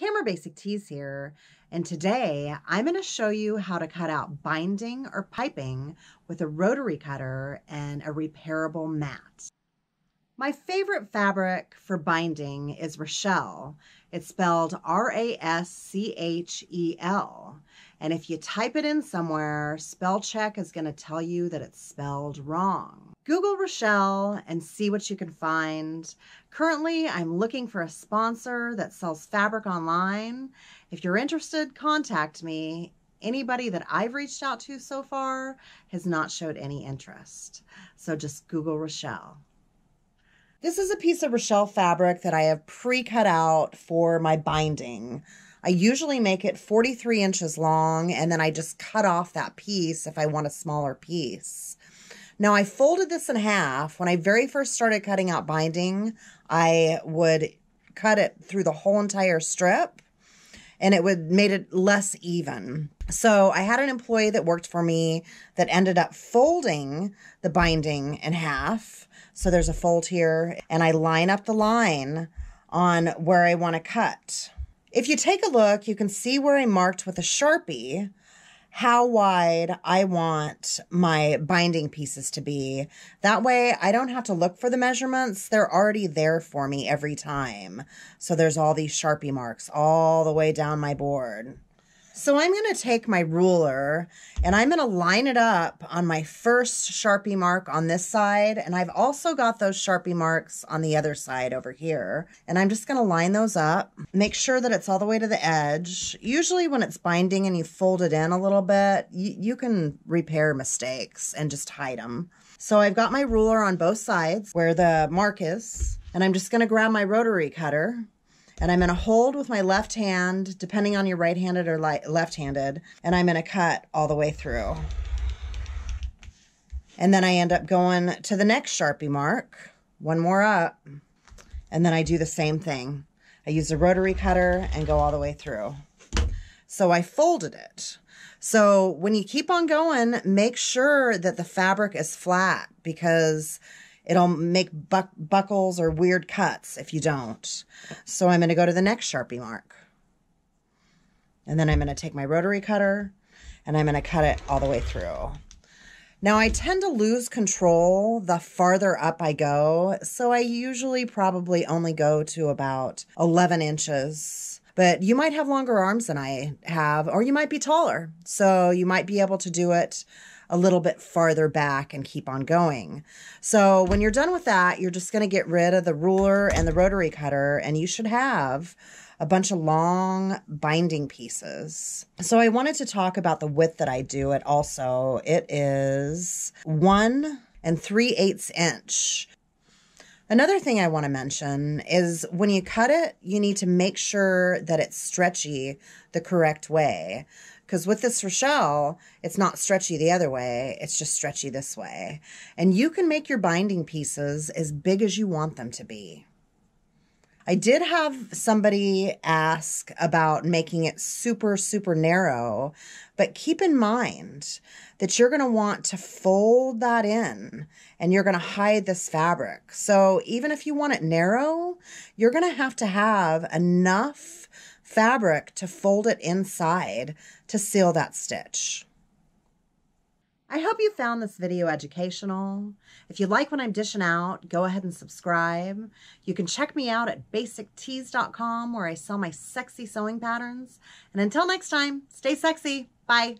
Tamara Basic Tease here, and today I'm going to show you how to cut out binding or piping with a rotary cutter and a repairable mat. My favorite fabric for binding is Raschel. It's spelled R-A-S-C-H-E-L. And if you type it in somewhere, spell check is going to tell you that it's spelled wrong. Google Raschel and see what you can find. Currently, I'm looking for a sponsor that sells fabric online. If you're interested, contact me. Anybody that I've reached out to so far has not showed any interest. So just Google Raschel. This is a piece of Raschel fabric that I have pre-cut out for my binding. I usually make it 43 inches long and then I just cut off that piece if I want a smaller piece. Now I folded this in half. When I very first started cutting out binding, I would cut it through the whole entire strip and it would made it less even. So I had an employee that worked for me that ended up folding the binding in half. So there's a fold here and I line up the line on where I want to cut. If you take a look, you can see where I marked with a Sharpie how wide I want my binding pieces to be. That way I don't have to look for the measurements. They're already there for me every time. So there's all these Sharpie marks all the way down my board. So I'm going to take my ruler and I'm going to line it up on my first Sharpie mark on this side. And I've also got those Sharpie marks on the other side over here. And I'm just going to line those up, make sure that it's all the way to the edge. Usually when it's binding and you fold it in a little bit, you, you can repair mistakes and just hide them. So I've got my ruler on both sides where the mark is. And I'm just going to grab my rotary cutter and I'm going to hold with my left hand, depending on your right-handed or left-handed, and I'm going to cut all the way through. And then I end up going to the next Sharpie mark, one more up, and then I do the same thing. I use a rotary cutter and go all the way through. So I folded it. So when you keep on going, make sure that the fabric is flat because It'll make buck buckles or weird cuts if you don't. So I'm going to go to the next Sharpie mark. And then I'm going to take my rotary cutter and I'm going to cut it all the way through. Now I tend to lose control the farther up I go, so I usually probably only go to about 11 inches. But you might have longer arms than I have, or you might be taller, so you might be able to do it a little bit farther back and keep on going. So when you're done with that, you're just going to get rid of the ruler and the rotary cutter and you should have a bunch of long binding pieces. So I wanted to talk about the width that I do it also. It is one and three eighths inch. Another thing I want to mention is when you cut it, you need to make sure that it's stretchy the correct way. Because with this Raschel, it's not stretchy the other way, it's just stretchy this way. And you can make your binding pieces as big as you want them to be. I did have somebody ask about making it super, super narrow, but keep in mind that you're going to want to fold that in and you're going to hide this fabric. So even if you want it narrow, you're going to have to have enough fabric to fold it inside to seal that stitch. I hope you found this video educational. If you like what I'm dishing out, go ahead and subscribe. You can check me out at basictease.com where I sell my sexy sewing patterns. And until next time, stay sexy. Bye.